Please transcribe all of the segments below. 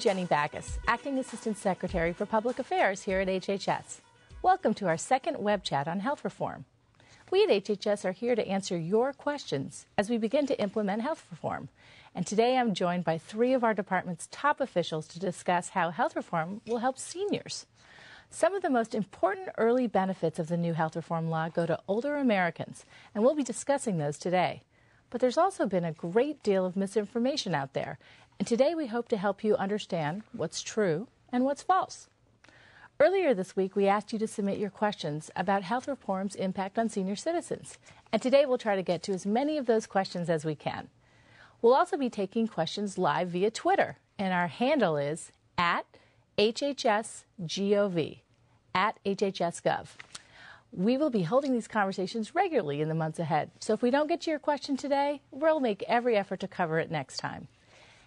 Jenny Backus, Acting Assistant Secretary for Public Affairs here at HHS. Welcome to our second web chat on health reform. We at HHS are here to answer your questions as we begin to implement health reform. And today I'm joined by three of our department's top officials to discuss how health reform will help seniors. Some of the most important early benefits of the new health reform law go to older Americans, and we'll be discussing those today. But there's also been a great deal of misinformation out there, and today we hope to help you understand what's true and what's false. Earlier this week, we asked you to submit your questions about health reform's impact on senior citizens, and today we'll try to get to as many of those questions as we can. We'll also be taking questions live via Twitter, and our handle is at HHSGOV, at HHSGov. We will be holding these conversations regularly in the months ahead, so if we don't get to your question today, we'll make every effort to cover it next time.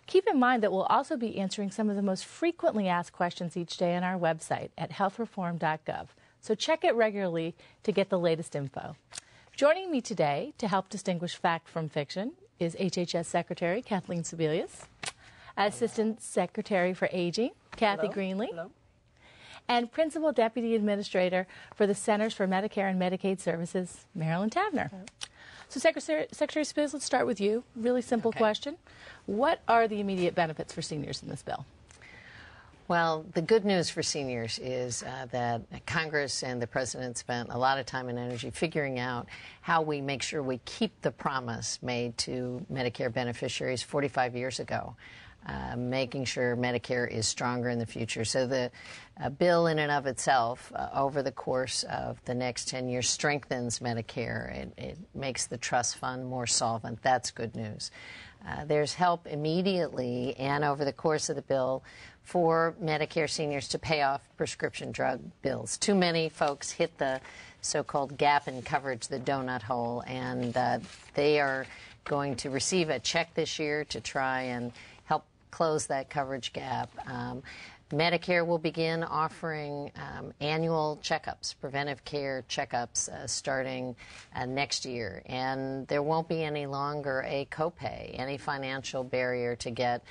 Keep in mind that we'll also be answering some of the most frequently asked questions each day on our website at healthreform.gov, so check it regularly to get the latest info. Joining me today to help distinguish fact from fiction is HHS Secretary Kathleen Sebelius, Assistant Secretary for Aging Kathy Hello. Greenlee, Hello. and Principal Deputy Administrator for the Centers for Medicare and Medicaid Services, Marilyn Tavenner. So, Secretary, Secretary Sebelius, let's start with you. Really simple Okay. question. What are the immediate benefits for seniors in this bill? Well, the good news for seniors is uh, that Congress and the President spent a lot of time and energy figuring out how we make sure we keep the promise made to Medicare beneficiaries 45 years ago, uh, making sure Medicare is stronger in the future. So the uh, bill in and of itself, uh, over the course of the next 10 years, strengthens Medicare. It, it makes the trust fund more solvent. That's good news. Uh, there's help immediately and over the course of the bill for Medicare seniors to pay off prescription drug bills. Too many folks hit the so called gap in coverage, the donut hole, and uh, they are going to receive a check this year to try and close that coverage gap. Um, Medicare will begin offering um, annual checkups, preventive care checkups, uh, starting uh, next year. And there won't be any longer a copay, any financial barrier to get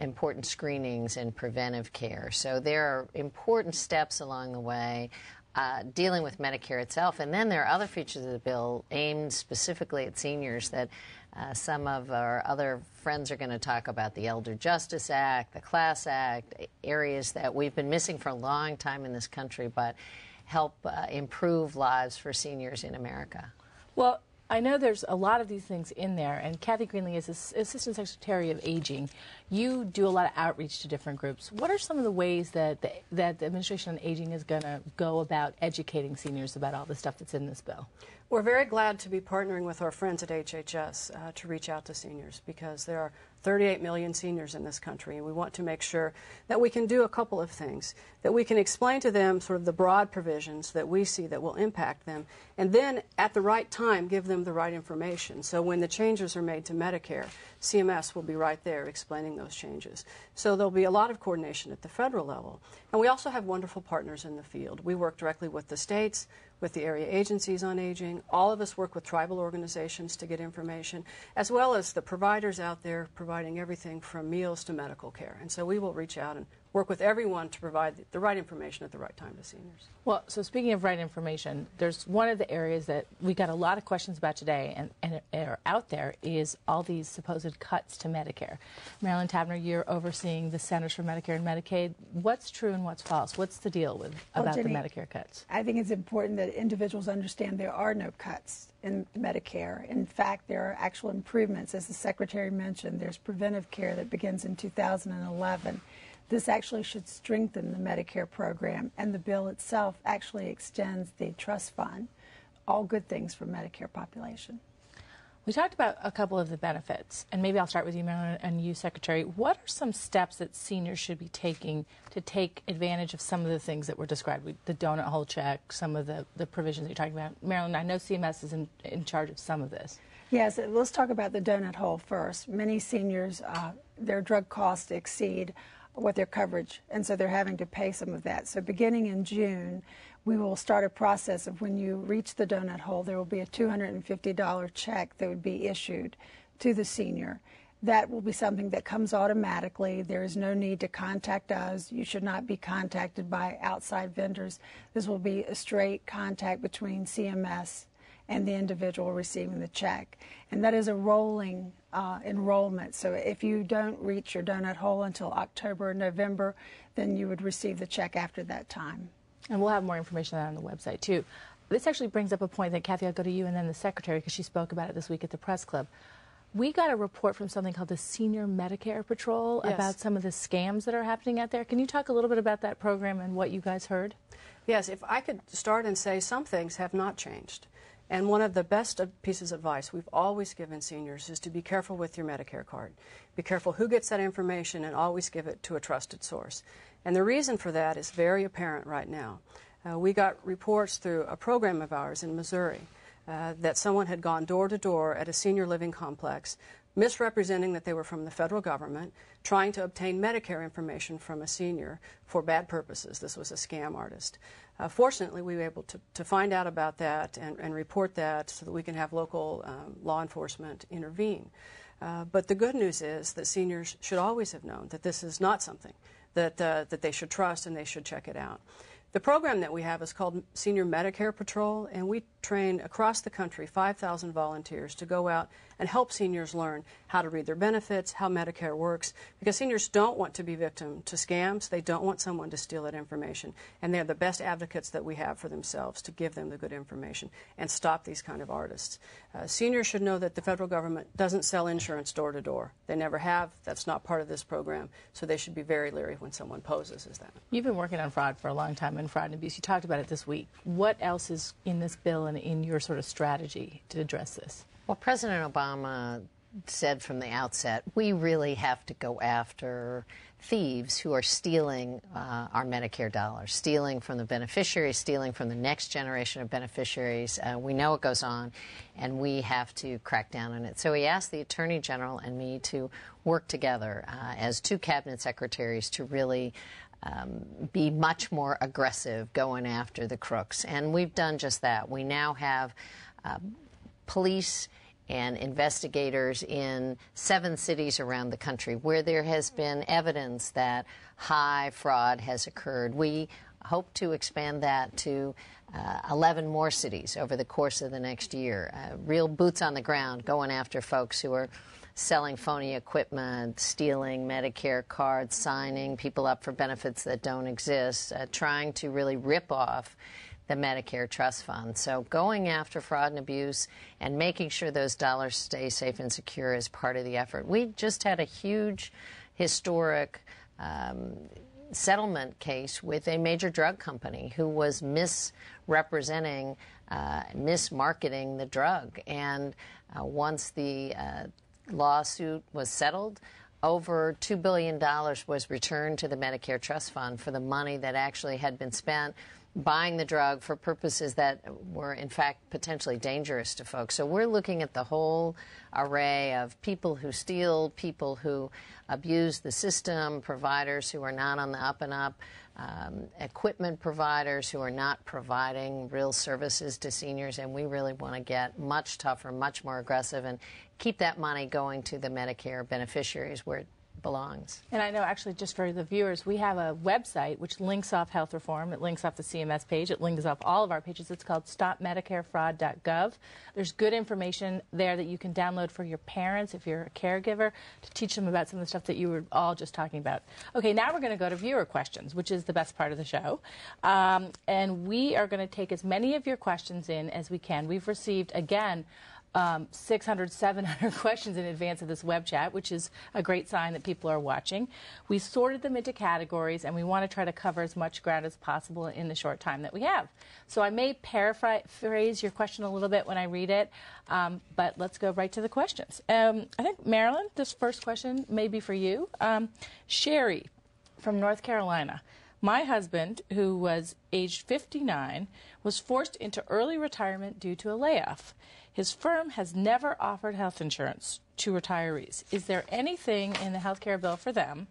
important screenings and preventive care. So there are important steps along the way. Uh, dealing with Medicare itself. And then there are other features of the bill aimed specifically at seniors that uh, some of our other friends are going to talk about the Elder Justice Act, the Class Act, areas that we've been missing for a long time in this country, but help uh, improve lives for seniors in America. Well, I know there's a lot of these things in there, and Kathy Greenlee is Assistant Secretary of Aging. You do a lot of outreach to different groups. What are some of the ways that the, that the Administration on Aging is going to go about educating seniors about all the stuff that's in this bill? We're very glad to be partnering with our friends at HHS uh, to reach out to seniors because there are 38 million seniors in this country, and we want to make sure that we can do a couple of things. That we can explain to them sort of the broad provisions that we see that will impact them, and then at the right time give them the right information. So when the changes are made to Medicare, CMS will be right there explaining those changes. So there'll be a lot of coordination at the federal level. And we also have wonderful partners in the field. We work directly with the states, with the area agencies on aging. All of us work with tribal organizations to get information, as well as the providers out there providing everything from meals to medical care. And so we will reach out and work with everyone to provide the right information at the right time to seniors. Well, so speaking of right information, there's one of the areas that we got a lot of questions about today and, and are out there is all these supposed cuts to Medicare. Marilyn Tavenner, you're overseeing the Centers for Medicare and Medicaid. What's true and what's false? What's the deal with Well, about Jenny, the Medicare cuts? I think it's important that individuals understand there are no cuts in Medicare. In fact, there are actual improvements. As the Secretary mentioned, there's preventive care that begins in 2011. This actually should strengthen the Medicare program, and the bill itself actually extends the trust fund. All good things for Medicare population. We talked about a couple of the benefits, and maybe I'll start with you, Marilyn, and you, Secretary. What are some steps that seniors should be taking to take advantage of some of the things that were described, the donut hole check, some of the, the provisions that you're talking about. Marilyn, I know CMS is in, in charge of some of this. Yes, uh, let's talk about the donut hole first. Many seniors, uh, their drug costs exceed what their coverage, and so they're having to pay some of that. So beginning in June, we will start a process of when you reach the donut hole, there will be a $250 check that would be issued to the senior. that will be something that comes automatically. There is no need to contact us. You should not be contacted by outside vendors. This will be a straight contact between CMS and the individual receiving the check. And that is a rolling uh, enrollment. So if you don't reach your donut hole until October or November, then you would receive the check after that time. And we'll have more information on, that on the website too. This actually brings up a point that Kathy, I'll go to you and then the secretary because she spoke about it this week at the press club. We got a report from something called the Senior Medicare Patrol yes. about some of the scams that are happening out there. Can you talk a little bit about that program and what you guys heard? Yes, if I could start and say some things have not changed. And one of the best pieces of advice we've always given seniors is to be careful with your Medicare card. Be careful who gets that information and always give it to a trusted source. And the reason for that is very apparent right now. Uh, we got reports through a program of ours in Missouri uh, that someone had gone door to door at a senior living complex, misrepresenting that they were from the federal government, trying to obtain Medicare information from a senior for bad purposes. This was a scam artist. Uh, fortunately, we were able to, to find out about that and, and report that so that we can have local um, law enforcement intervene. Uh, but the good news is that seniors should always have known that this is not something that, uh, that they should trust and they should check it out. The program that we have is called Senior Medicare Patrol, and we train across the country 5,000 volunteers to go out and help seniors learn how to read their benefits, how Medicare works, because seniors don't want to be victim to scams. They don't want someone to steal that information, and they're the best advocates that we have for themselves to give them the good information and stop these kind of artists. Uh, seniors should know that the federal government doesn't sell insurance door to door. They never have. That's not part of this program, so they should be very leery when someone poses as that. You've been working on fraud for a long time and fraud and abuse. You talked about it this week. What else is in this bill and in your sort of strategy to address this? Well, President Obama said from the outset, we really have to go after thieves who are stealing uh, our Medicare dollars, stealing from the beneficiaries, stealing from the next generation of beneficiaries. Uh, we know it goes on, and we have to crack down on it. So he asked the Attorney General and me to work together uh, as two cabinet secretaries to really um, be much more aggressive going after the crooks. And we've done just that. We now have uh, police and investigators in seven cities around the country where there has been evidence that high fraud has occurred. We hope to expand that to uh, 11 more cities over the course of the next year. Uh, real boots on the ground going after folks who are selling phony equipment, stealing Medicare cards, signing people up for benefits that don't exist, uh, trying to really rip off the Medicare Trust Fund. So going after fraud and abuse and making sure those dollars stay safe and secure is part of the effort. We just had a huge, historic um, settlement case with a major drug company who was misrepresenting, uh, mismarketing the drug. And uh, once the uh, lawsuit was settled, over $2 billion was returned to the Medicare Trust Fund for the money that actually had been spent buying the drug for purposes that were, in fact, potentially dangerous to folks. So we're looking at the whole array of people who steal, people who abuse the system, providers who are not on the up and up, um, equipment providers who are not providing real services to seniors. And we really want to get much tougher, much more aggressive, and keep that money going to the Medicare beneficiaries where it belongs. And I know, actually, just for the viewers, we have a website which links off health reform. It links off the CMS page. It links off all of our pages. It's called stopmedicarefraud.gov. There's good information there that you can download for your parents if you're a caregiver to teach them about some of the stuff that you were all just talking about. Okay, now we're going to go to viewer questions, which is the best part of the show. Um, and we are going to take as many of your questions in as we can. We've received, again, um, 600, 700 questions in advance of this web chat, which is a great sign that people are watching. We sorted them into categories, and we want to try to cover as much ground as possible in the short time that we have. So I may paraphrase your question a little bit when I read it, um, but let's go right to the questions. Um, I think, Marilyn, this first question may be for you. Um, Sherry from North Carolina. My husband, who was aged 59, was forced into early retirement due to a layoff. His firm has never offered health insurance to retirees. Is there anything in the health care bill for them?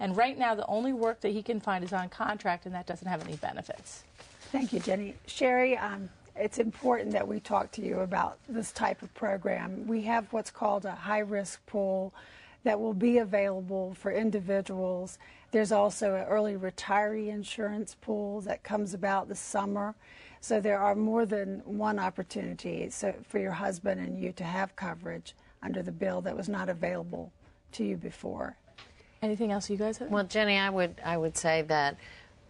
And right now, the only work that he can find is on contract, and that doesn't have any benefits. Thank you, Jenny. Sherry, um, it's important that we talk to you about this type of program. We have what's called a high risk pool that will be available for individuals. There's also an early retiree insurance pool that comes about this summer. So there are more than one opportunity so for your husband and you to have coverage under the bill that was not available to you before. Anything else you guys have? Well, Jenny, I would I would say that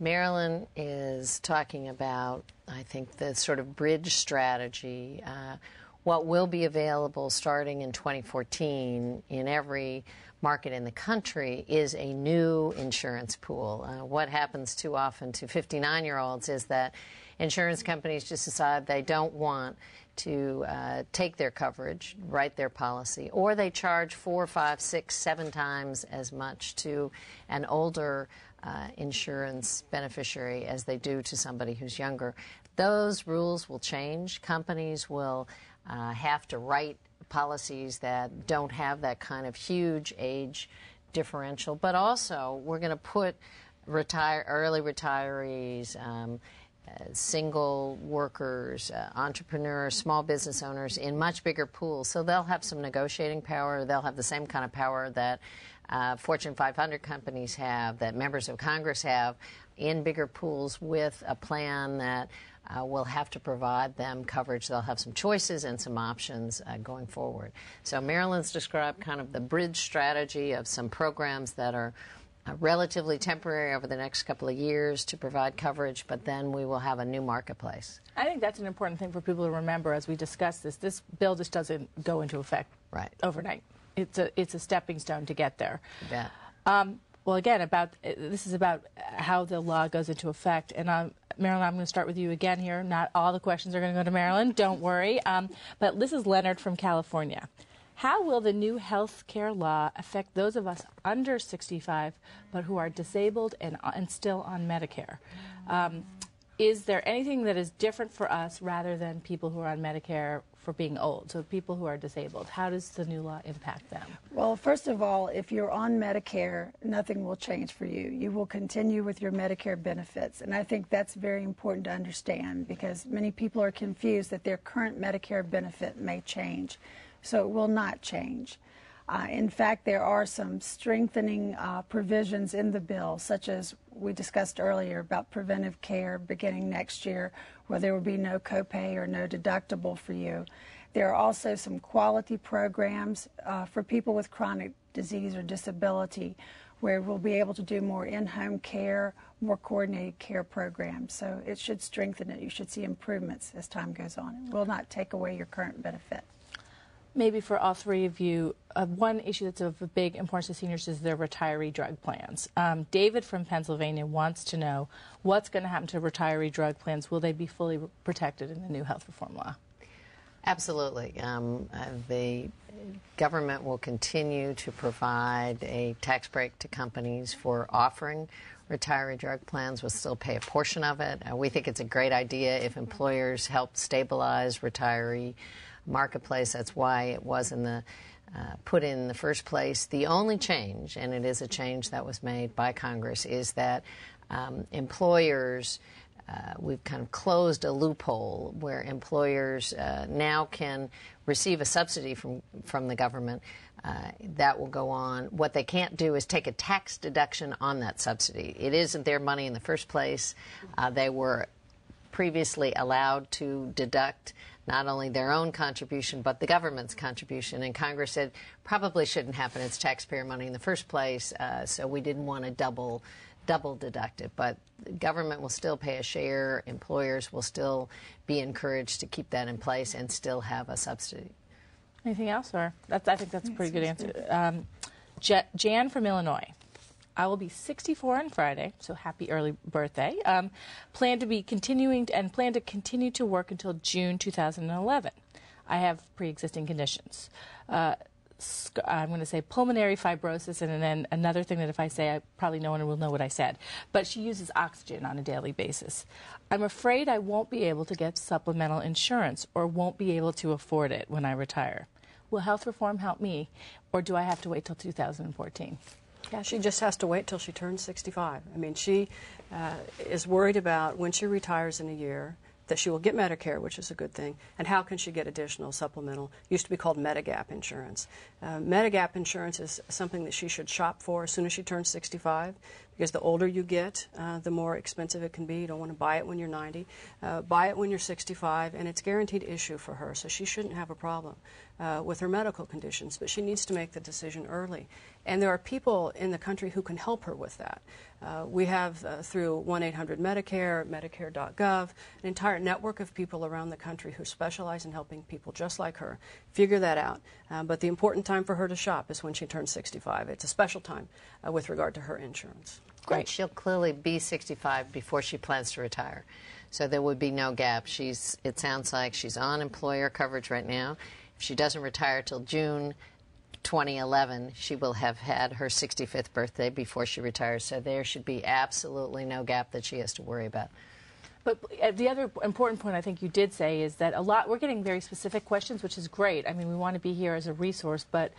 Marilyn is talking about I think the sort of bridge strategy. Uh, what will be available starting in 2014 in every market in the country is a new insurance pool. Uh, what happens too often to 59 year olds is that insurance companies just decide they don't want to uh, take their coverage, write their policy, or they charge four, five, six, seven times as much to an older uh, insurance beneficiary as they do to somebody who's younger. Those rules will change. Companies will uh, have to write policies that don't have that kind of huge age differential, but also we're going to put retire early retirees. Um, single workers, uh, entrepreneurs, small business owners in much bigger pools. So they'll have some negotiating power. They'll have the same kind of power that uh, Fortune 500 companies have, that members of Congress have, in bigger pools with a plan that uh, will have to provide them coverage. They'll have some choices and some options uh, going forward. So Marilyn's described kind of the bridge strategy of some programs that are uh, relatively temporary over the next couple of years to provide coverage, but then we will have a new marketplace. I think that's an important thing for people to remember as we discuss this. This bill just doesn't go into effect right. overnight. It's a it's a stepping stone to get there. Yeah. Um, well, again, about this is about how the law goes into effect, and um, Marilyn, I'm going to start with you again here. Not all the questions are going to go to Marilyn. Don't worry. Um, but this is Leonard from California. How will the new health care law affect those of us under 65 but who are disabled and, and still on Medicare? Um, is there anything that is different for us rather than people who are on Medicare for being old? So, people who are disabled, how does the new law impact them? Well, first of all, if you're on Medicare, nothing will change for you. You will continue with your Medicare benefits. And I think that's very important to understand because many people are confused that their current Medicare benefit may change so it will not change. Uh, in fact, there are some strengthening uh, provisions in the bill, such as we discussed earlier about preventive care beginning next year, where there will be no copay or no deductible for you. There are also some quality programs uh, for people with chronic disease or disability, where we'll be able to do more in home care, more coordinated care programs. So it should strengthen it. You should see improvements as time goes on. It will not take away your current benefit maybe for all three of you, uh, one issue that's of big importance to seniors is their retiree drug plans. Um, David from Pennsylvania wants to know what's going to happen to retiree drug plans. Will they be fully protected in the new health reform law? Absolutely. Um, uh, the government will continue to provide a tax break to companies for offering retiree drug plans. We'll still pay a portion of it. Uh, we think it's a great idea if employers help stabilize retiree marketplace. That's why it was in the uh, put in the first place. The only change, and it is a change that was made by Congress, is that um, employers. Uh, we've kind of closed a loophole where employers uh, now can receive a subsidy from from the government. Uh, that will go on. What they can't do is take a tax deduction on that subsidy. It isn't their money in the first place. Uh, they were previously allowed to deduct not only their own contribution, but the government's contribution. And Congress said probably shouldn't happen. It's taxpayer money in the first place, uh, so we didn't want to double double deduct it. But the government will still pay a share. Employers will still be encouraged to keep that in place and still have a subsidy. Anything else, or that's, I think that's a pretty good answer. Um, Jan from Illinois. I will be 64 on Friday, so happy early birthday. Um, plan to be continuing to, and plan to continue to work until June 2011. I have pre-existing conditions. Uh, I'm going to say pulmonary fibrosis, and then another thing that if I say, I probably no one will know what I said. But she uses oxygen on a daily basis. I'm afraid I won't be able to get supplemental insurance or won't be able to afford it when I retire. Will health reform help me, or do I have to wait till 2014? Yeah, she just has to wait till she turns 65. I mean, she uh, is worried about when she retires in a year that she will get Medicare, which is a good thing, and how can she get additional supplemental, used to be called Medigap insurance. Uh, Medigap insurance is something that she should shop for as soon as she turns 65 because the older you get, uh, the more expensive it can be. You don't want to buy it when you're 90. Uh, buy it when you're 65, and it's guaranteed issue for her, so she shouldn't have a problem uh, with her medical conditions, but she needs to make the decision early. And there are people in the country who can help her with that. Uh, we have, uh, through 1 800 Medicare, Medicare.gov, an entire network of people around the country who specialize in helping people just like her figure that out. Uh, but the important time for her to shop is when she turns 65. It's a special time with regard to her insurance. Great. She'll clearly be 65 before she plans to retire. So there would be no gap. She's, it sounds like she's on employer coverage right now. If she doesn't retire till June 2011, she will have had her 65th birthday before she retires. So there should be absolutely no gap that she has to worry about. But uh, the other important point I think you did say is that a lot we're getting very specific questions, which is great. I mean, we want to be here as a resource, but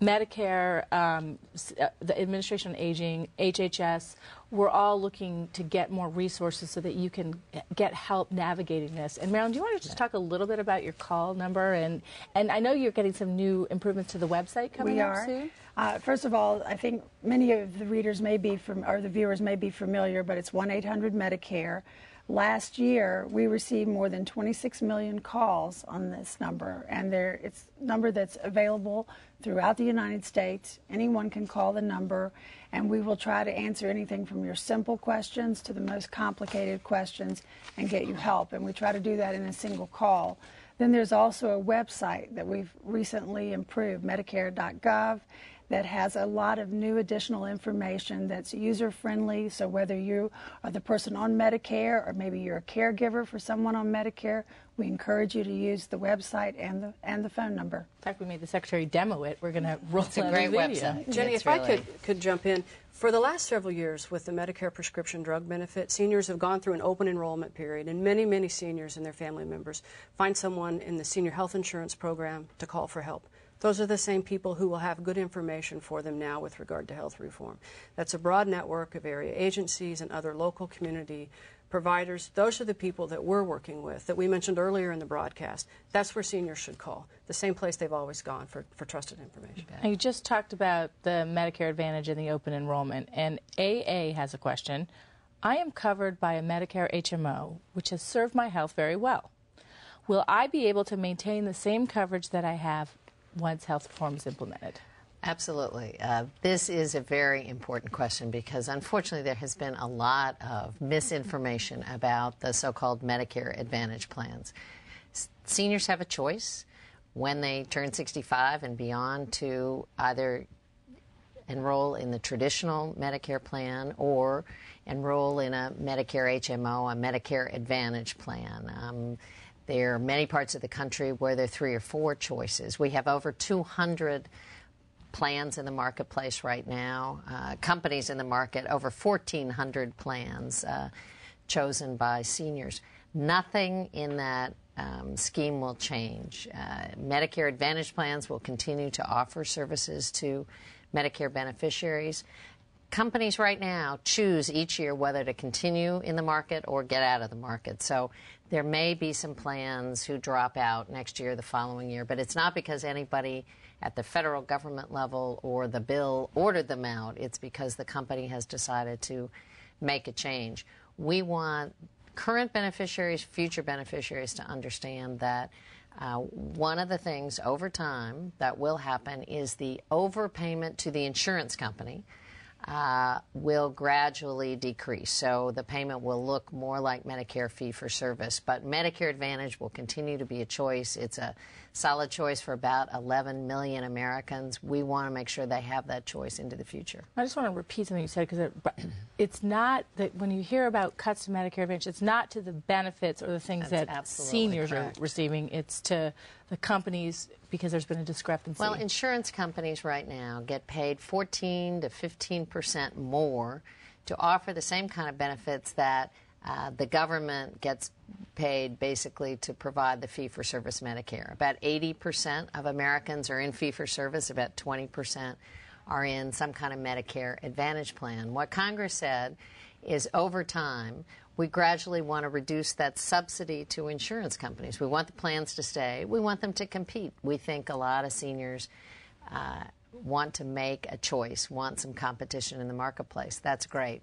Medicare, um, uh, the Administration on Aging, HHS, we're all looking to get more resources so that you can get help navigating this. And Marilyn, do you want to just talk a little bit about your call number? And, and I know you're getting some new improvements to the website coming we up are. soon. Uh, first of all, I think many of the readers may be from, or the viewers may be familiar, but it's 1 800 Medicare. Last year, we received more than 26 million calls on this number, and there, it's a number that's available throughout the United States. Anyone can call the number, and we will try to answer anything from your simple questions to the most complicated questions and get you help. And we try to do that in a single call. Then there's also a website that we've recently improved, Medicare.gov that has a lot of new additional information that's user friendly. So, whether you are the person on Medicare or maybe you're a caregiver for someone on Medicare, we encourage you to use the website and the, and the phone number. In fact, we made the secretary demo it. We're going to roll It's a great video. website. Jenny, It's if I could, could jump in, for the last several years with the Medicare prescription drug benefit, seniors have gone through an open enrollment period, and many, many seniors and their family members find someone in the senior health insurance program to call for help. Those are the same people who will have good information for them now with regard to health reform. That's a broad network of area agencies and other local community providers. Those are the people that we're working with that we mentioned earlier in the broadcast. That's where seniors should call, the same place they've always gone for, for trusted information. Now, you just talked about the Medicare Advantage and the open enrollment, and AA has a question. I am covered by a Medicare HMO, which has served my health very well. Will I be able to maintain the same coverage that I have once health reform is implemented? Absolutely. Uh, this is a very important question because unfortunately there has been a lot of misinformation about the so called Medicare Advantage plans. S- seniors have a choice when they turn 65 and beyond to either enroll in the traditional Medicare plan or enroll in a Medicare HMO, a Medicare Advantage plan. Um, there are many parts of the country where there are three or four choices. We have over 200 plans in the marketplace right now, uh, companies in the market, over 1,400 plans uh, chosen by seniors. Nothing in that um, scheme will change. Uh, Medicare Advantage plans will continue to offer services to Medicare beneficiaries. Companies right now choose each year whether to continue in the market or get out of the market. So there may be some plans who drop out next year, the following year, but it's not because anybody at the federal government level or the bill ordered them out. It's because the company has decided to make a change. We want current beneficiaries, future beneficiaries to understand that uh, one of the things over time that will happen is the overpayment to the insurance company uh, will gradually decrease. So the payment will look more like Medicare fee for service. But Medicare Advantage will continue to be a choice. It's a solid choice for about 11 million Americans. We want to make sure they have that choice into the future. I just want to repeat something you said because it, it's not that when you hear about cuts to Medicare Advantage, it's not to the benefits or the things That's that seniors correct. are receiving. It's to the companies because there's been a discrepancy. Well, insurance companies right now get paid 14 to 15 percent more to offer the same kind of benefits that uh, the government gets paid basically to provide the fee for service Medicare. About 80 percent of Americans are in fee for service, about 20 percent are in some kind of Medicare Advantage plan. What Congress said is over time, we gradually want to reduce that subsidy to insurance companies. We want the plans to stay. We want them to compete. We think a lot of seniors uh, want to make a choice, want some competition in the marketplace. That's great.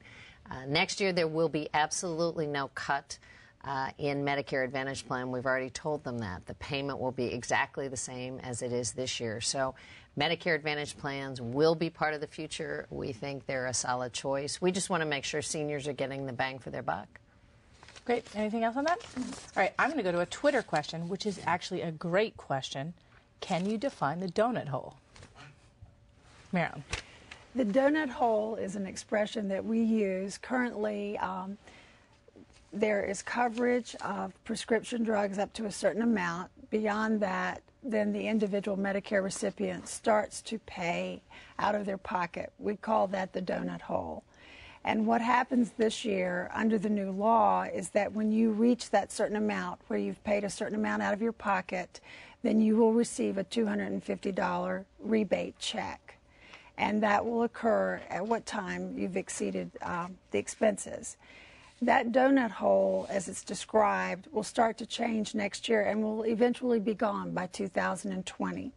Uh, next year, there will be absolutely no cut uh, in Medicare Advantage plan. We've already told them that. The payment will be exactly the same as it is this year. So Medicare Advantage plans will be part of the future. We think they're a solid choice. We just want to make sure seniors are getting the bang for their buck. Great. Anything else on that? All right, I'm going to go to a Twitter question, which is actually a great question. Can you define the donut hole? Marilyn. The donut hole is an expression that we use currently. Um, there is coverage of prescription drugs up to a certain amount. Beyond that, then the individual Medicare recipient starts to pay out of their pocket. We call that the donut hole. And what happens this year under the new law is that when you reach that certain amount where you've paid a certain amount out of your pocket, then you will receive a $250 rebate check. And that will occur at what time you've exceeded um, the expenses. That donut hole, as it's described, will start to change next year and will eventually be gone by 2020.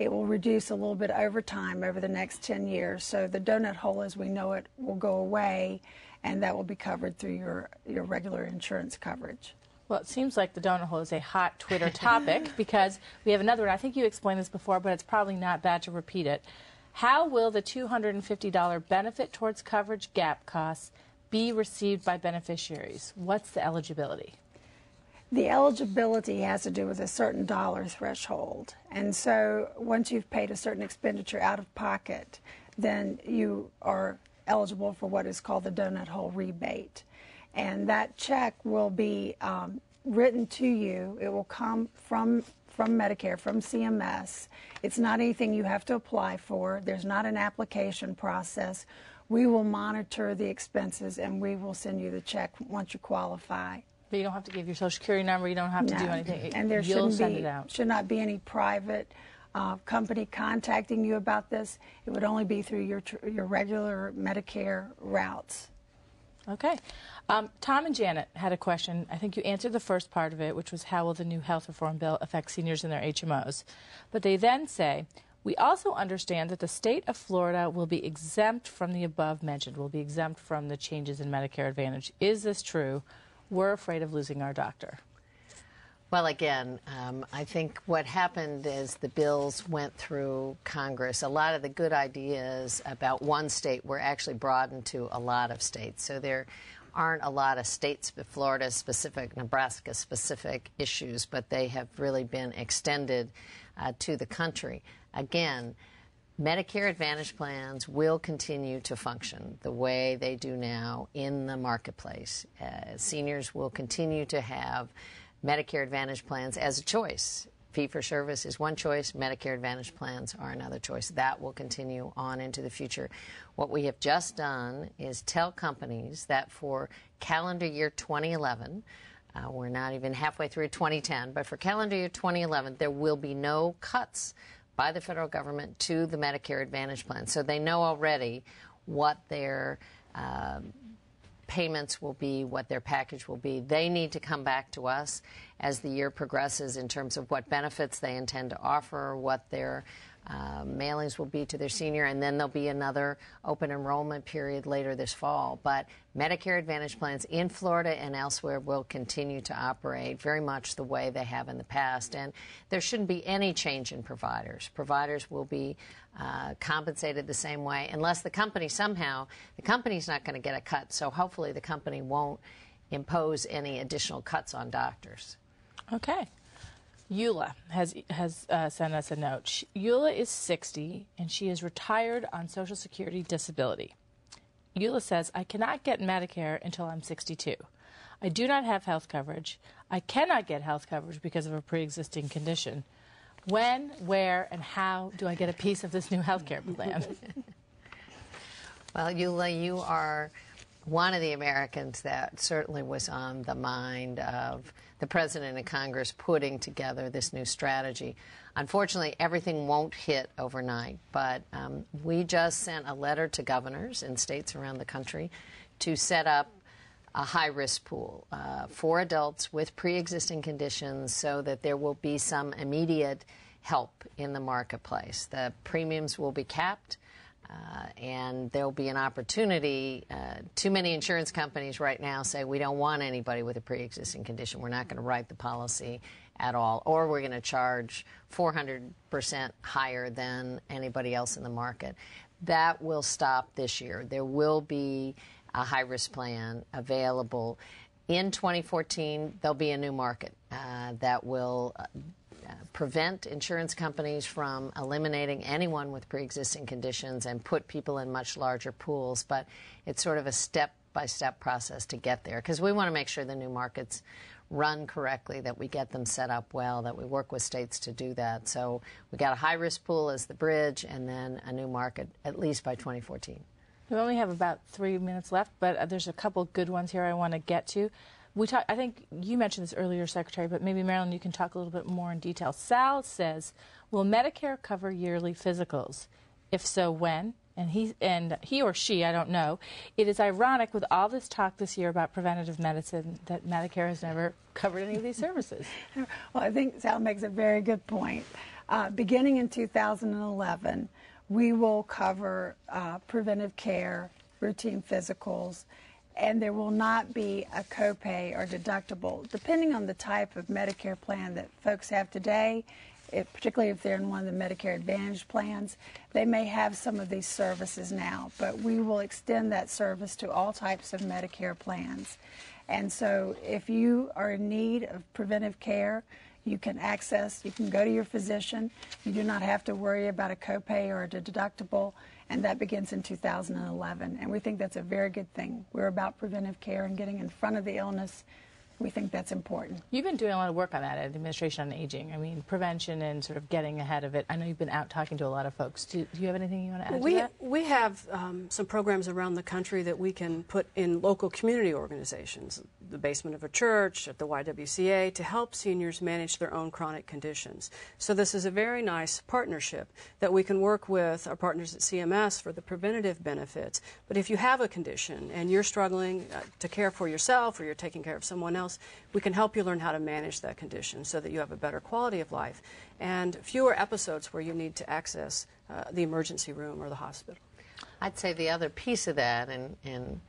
It will reduce a little bit over time over the next 10 years. So the donut hole as we know it will go away and that will be covered through your, your regular insurance coverage. Well, it seems like the donut hole is a hot Twitter topic because we have another one. I think you explained this before, but it's probably not bad to repeat it. How will the $250 benefit towards coverage gap costs be received by beneficiaries? What's the eligibility? The eligibility has to do with a certain dollar threshold. And so once you've paid a certain expenditure out of pocket, then you are eligible for what is called the donut hole rebate. And that check will be um, written to you. It will come from from Medicare, from CMS. It's not anything you have to apply for. There's not an application process. We will monitor the expenses and we will send you the check once you qualify. But you don't have to give your social security number. You don't have to no. do anything. And there You'll shouldn't be, should not be any private uh, company contacting you about this. It would only be through your your regular Medicare routes. Okay. Um, Tom and Janet had a question. I think you answered the first part of it, which was how will the new health reform bill affect seniors and their HMOs? But they then say, we also understand that the state of Florida will be exempt from the above mentioned, will be exempt from the changes in Medicare Advantage. Is this true? We're afraid of losing our doctor. Well, again, um, I think what happened is the bills went through Congress. A lot of the good ideas about one state were actually broadened to a lot of states. So there aren't a lot of states, Florida specific, Nebraska specific issues, but they have really been extended uh, to the country. Again, Medicare Advantage plans will continue to function the way they do now in the marketplace. Uh, seniors will continue to have Medicare Advantage plans as a choice. Fee for service is one choice, Medicare Advantage plans are another choice. That will continue on into the future. What we have just done is tell companies that for calendar year 2011, uh, we're not even halfway through 2010, but for calendar year 2011, there will be no cuts by the federal government to the Medicare Advantage plan. So they know already what their uh, payments will be, what their package will be. They need to come back to us as the year progresses in terms of what benefits they intend to offer, what their uh, mailings will be to their senior, and then there'll be another open enrollment period later this fall. But Medicare Advantage plans in Florida and elsewhere will continue to operate very much the way they have in the past. And there shouldn't be any change in providers. Providers will be uh, compensated the same way, unless the company somehow, the company's not going to get a cut. So hopefully the company won't impose any additional cuts on doctors. Okay. Eula has has uh, sent us a note. She, Eula is 60 and she is retired on Social Security disability. Eula says, I cannot get Medicare until I'm 62. I do not have health coverage. I cannot get health coverage because of a pre existing condition. When, where, and how do I get a piece of this new health care plan? well, Eula, you are one of the Americans that certainly was on the mind of the President and Congress putting together this new strategy. Unfortunately, everything won't hit overnight, but um, we just sent a letter to governors in states around the country to set up a high risk pool uh, for adults with pre existing conditions so that there will be some immediate help in the marketplace. The premiums will be capped. Uh, and there'll be an opportunity. Uh, too many insurance companies right now say we don't want anybody with a pre existing condition. We're not going to write the policy at all, or we're going to charge 400% higher than anybody else in the market. That will stop this year. There will be a high risk plan available. In 2014, there'll be a new market uh, that will uh, prevent insurance companies from eliminating anyone with pre existing conditions and put people in much larger pools. But it's sort of a step by step process to get there because we want to make sure the new markets run correctly, that we get them set up well, that we work with states to do that. So we got a high risk pool as the bridge and then a new market at least by 2014. We only have about three minutes left, but uh, there's a couple good ones here I want to get to. We talk, I think you mentioned this earlier, Secretary, but maybe Marilyn, you can talk a little bit more in detail. Sal says, "Will Medicare cover yearly physicals? If so, when?" And he and he or she, I don't know. It is ironic with all this talk this year about preventative medicine that Medicare has never covered any of these services. well, I think Sal makes a very good point. Uh, beginning in 2011, we will cover uh, preventive care, routine physicals, and there will not be a copay or deductible. Depending on the type of Medicare plan that folks have today, if, particularly if they're in one of the Medicare Advantage plans, they may have some of these services now, but we will extend that service to all types of Medicare plans. And so if you are in need of preventive care, you can access, you can go to your physician. You do not have to worry about a copay or a deductible and that begins in 2011. And we think that's a very good thing. We're about preventive care and getting in front of the illness we think that's important. You've been doing a lot of work on that at the Administration on Aging. I mean, prevention and sort of getting ahead of it. I know you've been out talking to a lot of folks. Do, do you have anything you want to add we, to that? We have um, some programs around the country that we can put in local community organizations, the basement of a church, at the YWCA, to help seniors manage their own chronic conditions. So this is a very nice partnership that we can work with our partners at CMS for the preventative benefits. But if you have a condition and you're struggling uh, to care for yourself or you're taking care of someone else, else, we can help you learn how to manage that condition so that you have a better quality of life and fewer episodes where you need to access uh, the emergency room or the hospital. I'd say the other piece of that, and, and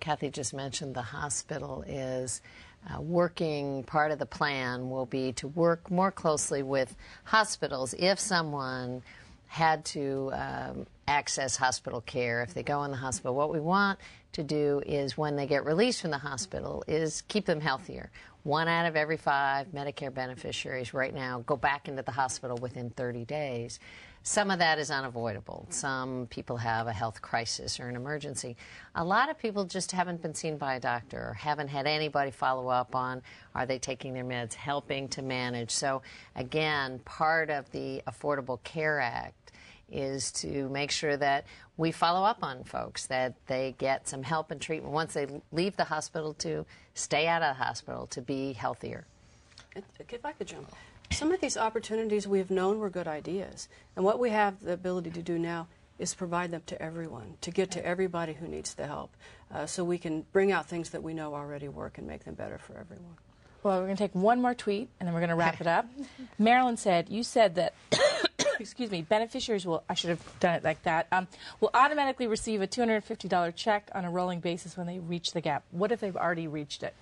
Kathy just mentioned the hospital, is uh, working part of the plan will be to work more closely with hospitals if someone had to um, access hospital care if they go in the hospital. What we want to do is when they get released from the hospital is keep them healthier. One out of every five Medicare beneficiaries right now go back into the hospital within 30 days. Some of that is unavoidable. Some people have a health crisis or an emergency. A lot of people just haven't been seen by a doctor or haven't had anybody follow up on are they taking their meds, helping to manage. So, again, part of the Affordable Care Act is to make sure that we follow up on folks, that they get some help and treatment once they leave the hospital to stay out of the hospital to be healthier. If I could jump. Some of these opportunities we have known were good ideas. And what we have the ability to do now is provide them to everyone, to get to everybody who needs the help, uh, so we can bring out things that we know already work and make them better for everyone. Well, we're going to take one more tweet and then we're going to wrap it up. Marilyn said, You said that excuse me, beneficiaries will, I should have done it like that, um, will automatically receive a $250 check on a rolling basis when they reach the gap. What if they've already reached it?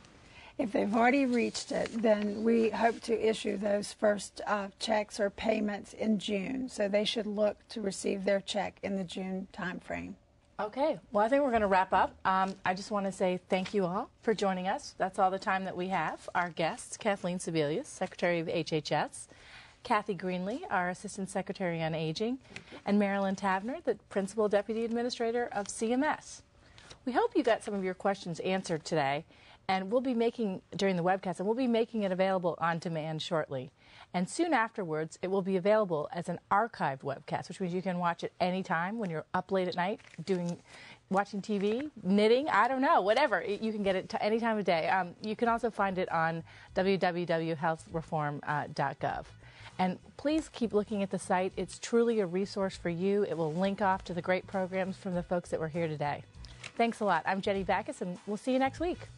If they've already reached it, then we hope to issue those first uh, checks or payments in June. So they should look to receive their check in the June timeframe. Okay, well, I think we're going to wrap up. Um, I just want to say thank you all for joining us. That's all the time that we have. Our guests, Kathleen Sebelius, Secretary of HHS, Kathy Greenlee, our Assistant Secretary on Aging, and Marilyn Tavenner, the Principal Deputy Administrator of CMS. We hope you got some of your questions answered today, and we'll be making, during the webcast, and we'll be making it available on demand shortly. And soon afterwards, it will be available as an archived webcast, which means you can watch it anytime when you're up late at night doing watching TV, knitting, I don't know, whatever. You can get it any time of day. Um, you can also find it on www.healthreform.gov. And please keep looking at the site. It's truly a resource for you. It will link off to the great programs from the folks that were here today. Thanks a lot. I'm Jenny Backus, and we'll see you next week.